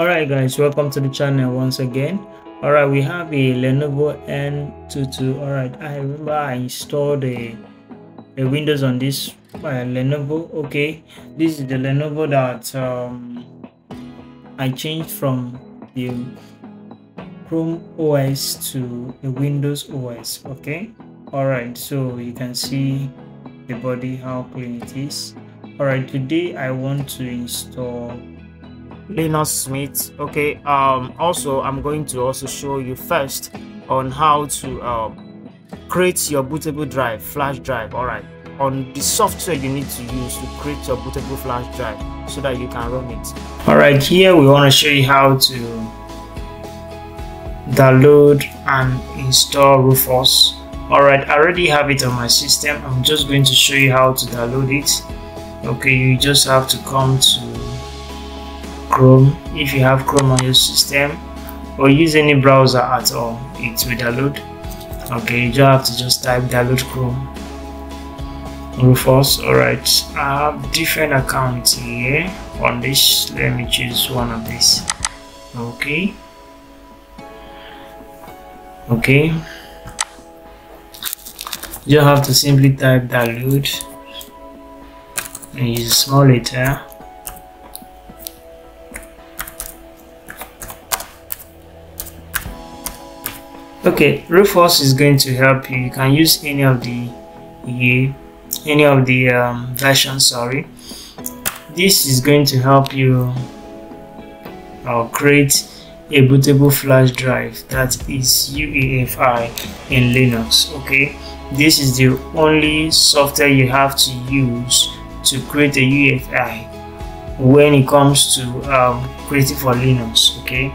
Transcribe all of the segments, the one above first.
Alright guys, welcome to the channel once again. Alright, we have a Lenovo N22. Alright, I remember I installed a, a Windows on this uh, Lenovo. Okay, this is the Lenovo that um, I changed from the Chrome OS to a Windows OS. Okay, alright, so you can see the body, how clean it is. Alright, today I want to install Linux Mint. Okay, um, also I'm going to also show you first on how to um, create your bootable drive, flash drive. Alright, on the software you need to use to create your bootable flash drive so that you can run it. Alright, here we want to show you how to download and install Rufus. Alright, I already have it on my system. I'm just going to show you how to download it. Okay, you just have to come to Chrome if you have Chrome on your system or use any browser at all it will download. Okay you just have to just type download Chrome. Rufus alright I have different accounts here. On this let me choose one of these. Okay. Okay. You have to simply type download. And use small letter okay Rufus is going to help you. You can use any of the yeah, any of the um, versions sorry. This is going to help you uh, create a bootable flash drive that is UEFI in Linux okay? This is the only software you have to use to create a UEFI when it comes to um, creating for Linux okay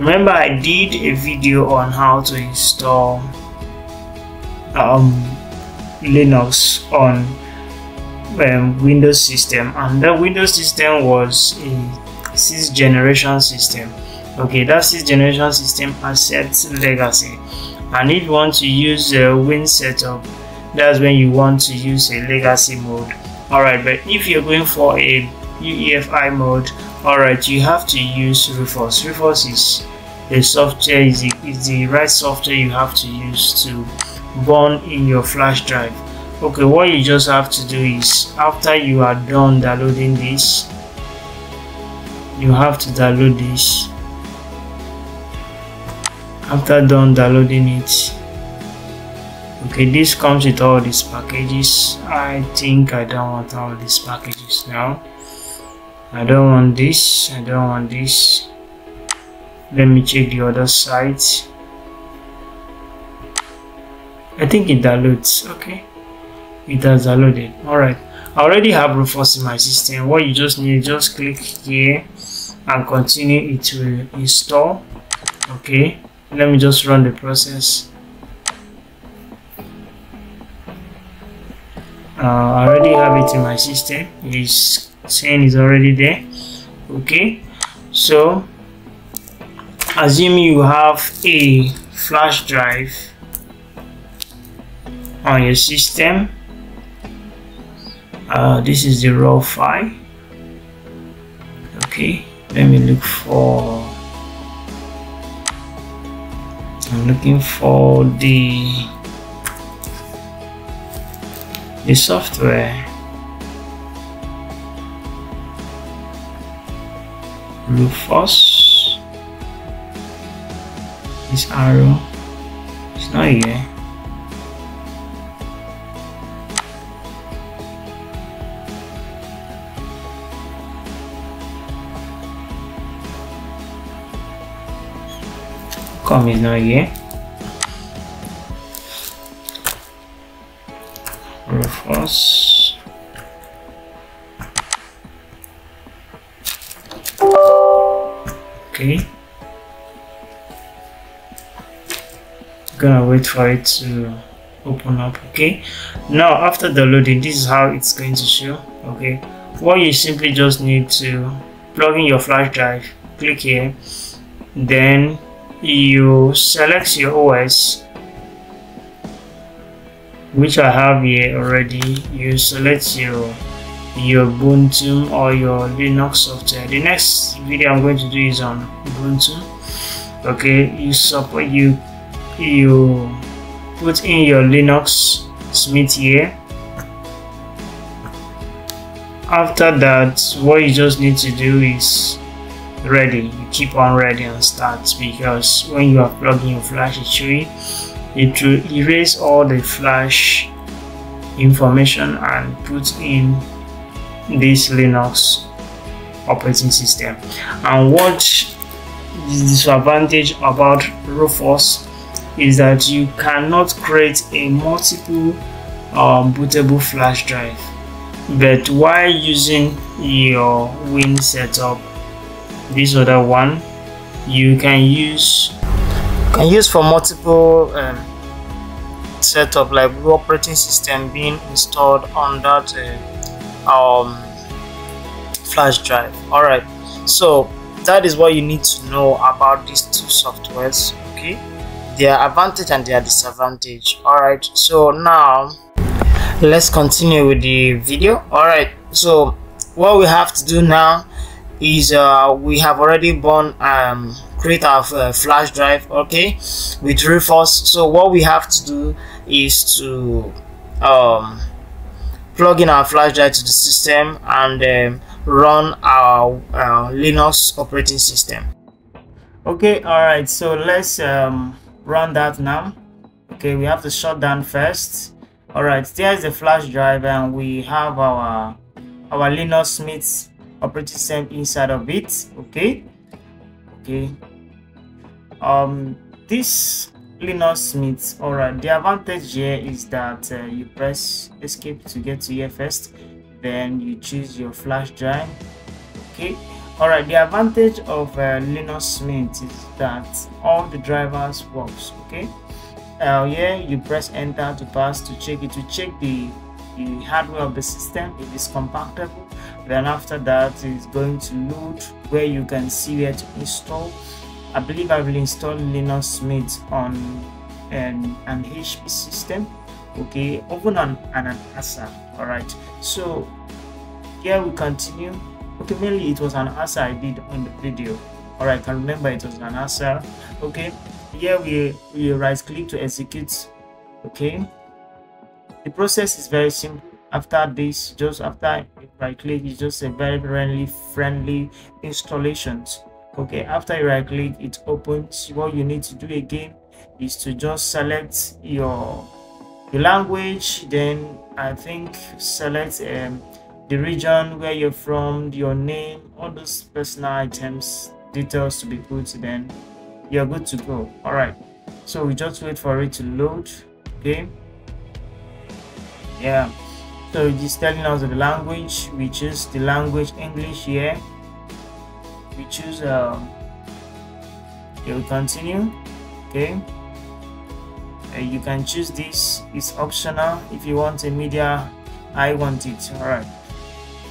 remember I did a video on how to install um, Linux on um, Windows system and the Windows system was a sixth generation system. Okay that sixth generation system accepts legacy and if you want to use a Win setup that's when you want to use a legacy mode. Alright but if you're going for a UEFI mode. Alright you have to use Rufus. Rufus is the software is the, is the right software you have to use to burn in your flash drive. Okay what you just have to do is after you are done downloading this you have to download this. After done downloading it okay this comes with all these packages. I think i don't want all these packages now i don't want this i don't want this. Let me check the other side. I think it downloads okay. It has downloaded alright. I already have Rufus in my system. What you just need just click here and continue it will install. Okay. Let me just run the process. Uh, I already have it in my system. It's saying is already there. Okay. So assume you have a flash drive on your system. Uh, this is the raw file. Okay. Let me look for I'm looking for the the software Rufus. This arrow it's not here. Come is not here okay. Gonna wait for it to open up okay? Now after downloading this is how it's going to show okay? What you simply just need to plug in your flash drive click here then you select your OS which I have here already. You select your your ubuntu or your linux software. The next video i'm going to do is on ubuntu. Okay you support you you put in your linux mint here. After that what you just need to do is ready. You keep on ready and start because when you are plugging your flash history it will erase all the flash information and put in this linux operating system and what the disadvantage about rufus is that you cannot create a multiple um, bootable flash drive. But while using your win setup this other one you can use can use for multiple um, setup like operating system being installed on that uh, um, flash drive. All right. So that is what you need to know about these two softwares okay? Their advantage and their disadvantage. All right. So now let's continue with the video. All right. So what we have to do now is uh, we have already born um, create our uh, flash drive okay with Rufus so what we have to do is to um, plug in our flash drive to the system and um, run our, our Linux operating system. Okay all right so let's um, run that now. Okay we have to shut down first. All right there's the flash drive and we have our our linux mint operating system inside of it. Okay. Okay. Um this linux mint. All right the advantage here is that uh, you press escape to get to here first then you choose your flash drive. Okay. All right the advantage of uh, linux mint is that all the drivers works. Okay. Uh, here you press enter to pass to check it to check the the hardware of the system if it's compatible. Then after that it's going to load where you can see where to install i believe i will install linux mint on an, an hp system okay? Even on, on an asa all right so here we continue. Okay mainly it was an asa i did on the video. All right i can remember it was an asa. Okay here we, we right click to execute okay? The process is very simple. After this just after right click is just a very friendly friendly installations okay after you right click it opens. What you need to do again is to just select your the language then i think select um, the region where you're from your name all those personal items details to be put then you're good to go. All right. So we just wait for it to load. Okay. Yeah. So it is telling us the language we choose the language english here we choose um will continue okay? Uh, you can choose this. It's optional if you want a media. I want it all right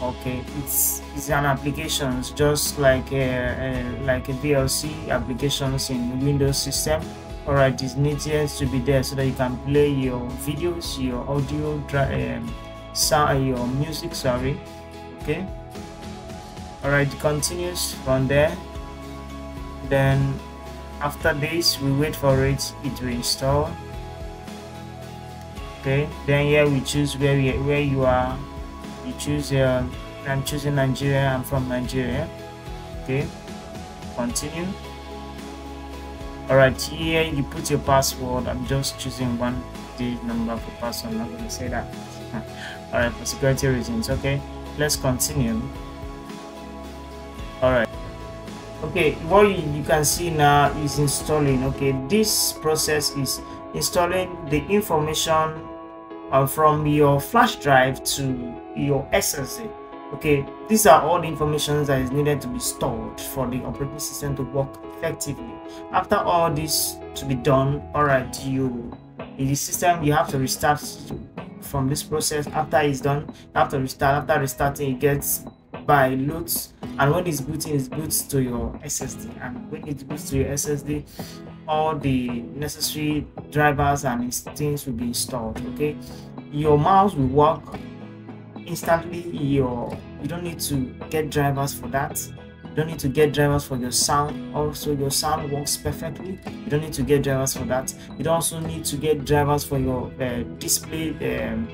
okay it's it's an applications just like a, a like a VLC applications in Windows system. All right it needs to be there so that you can play your videos your audio um, your music sorry okay all right it continues from there. Then after this we wait for it it to install. Okay then here we choose where we, where you are. You choose uh, I'm choosing Nigeria I'm from Nigeria. Okay continue. Alright here you put your password. I'm just choosing one digit number for password. I'm not to say that. Alright for security reasons okay. Let's continue. alright okay what you, you can see now is installing okay this process is installing the information uh, from your flash drive to your SSD. Okay, these are all the information that is needed to be stored for the operating system to work effectively. After all this to be done, all right, you in the system you have to restart from this process. After it's done, after restart. After restarting, it gets by loads, and when it's booting, it boots to your SSD, and when it boots to your SSD, all the necessary drivers and things will be installed okay? Your mouse will work instantly. Your you don't need to get drivers for that. You don't need to get drivers for your sound. Also your sound works perfectly. You don't need to get drivers for that. You don't also need to get drivers for your uh, display um,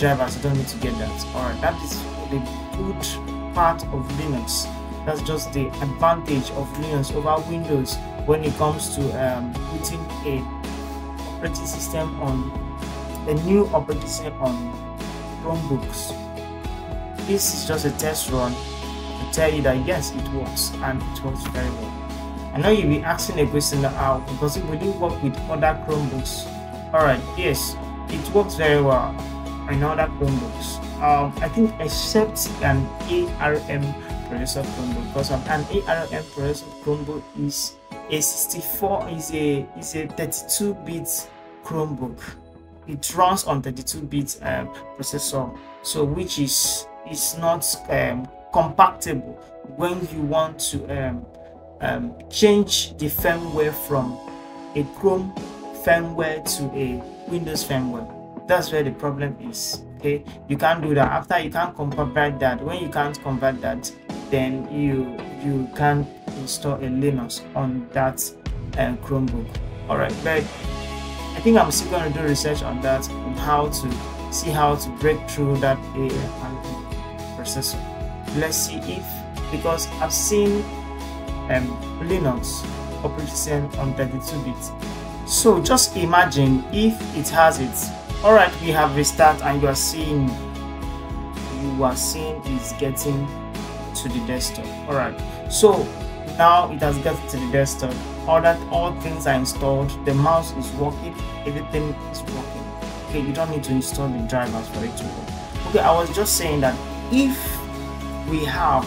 drivers. You don't need to get that. All right that is the good part of linux. That's just the advantage of linux over windows when it comes to um, putting a operating system on a new operating system on chromebooks. This is just a test run to tell you that yes it works and it works very well. I know you'll be asking a question now because it will work with other chromebooks. All right yes it works very well. In other chromebooks um, i think except an arm processor chromebook because an arm processor chromebook is a 64 is a is a 32 bit chromebook it runs on 32 bit um, processor so which is is not um, compatible when you want to um, um, change the firmware from a Chrome firmware to a Windows firmware. That's where the problem is. Okay, you can't do that. After you can't convert that, when you can't convert that, then you you can install a Linux on that uh, Chromebook. All right, but I think I'm still going to do research on that on how to see how to break through that AI processor. Let's see if because I've seen um, Linux operating on 32 bits. So just imagine if it has it. Alright, we have restart and you are seeing you are seeing it's getting to the desktop. Alright, so now it has got to the desktop. All that all things are installed, the mouse is working, everything is working. Okay, you don't need to install the drivers for it to work. Okay, I was just saying that if we have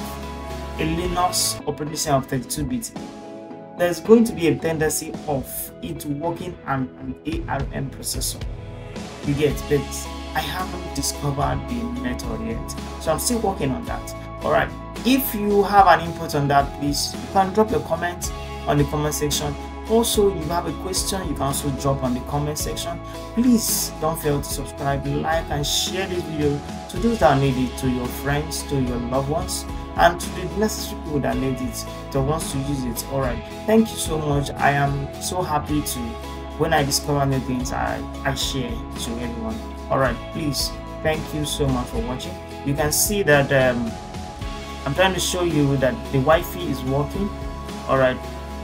a Linux operating system of 32 bit, there's going to be a tendency of it working on an ARM processor. You get, but I haven't discovered the method yet, so I'm still working on that. Alright, if you have an input on that, please you can drop a comment on the comment section. Also if you have a question you can also drop on the comment section. Please don't fail to subscribe like and share this video to those that need it to your friends to your loved ones and to the necessary people that need it that wants to use it. All right thank you so much. I am so happy to when i discover new things i i share to everyone. All right please thank you so much for watching. You can see that um, i'm trying to show you that the wi-fi is working. All right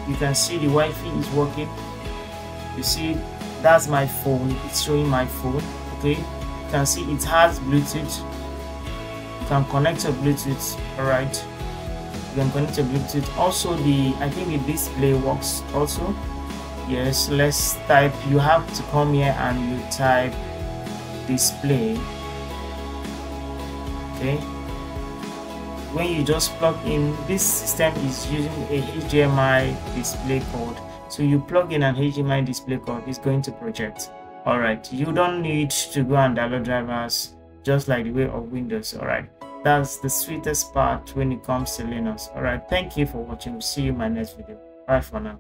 you can see the Wi-Fi is working. You see that's my phone. It's showing my phone okay? You can see it has Bluetooth. You can connect your Bluetooth all right? You can connect your Bluetooth. Also the I think the display works also yes let's type you have to come here and you type display. Okay. When you just plug in this system is using a HDMI display cord so you plug in an HDMI display cord it's going to project. All right you don't need to go and download drivers just like the way of Windows. All right that's the sweetest part when it comes to Linux. All right thank you for watching. See you in my next video. Bye for now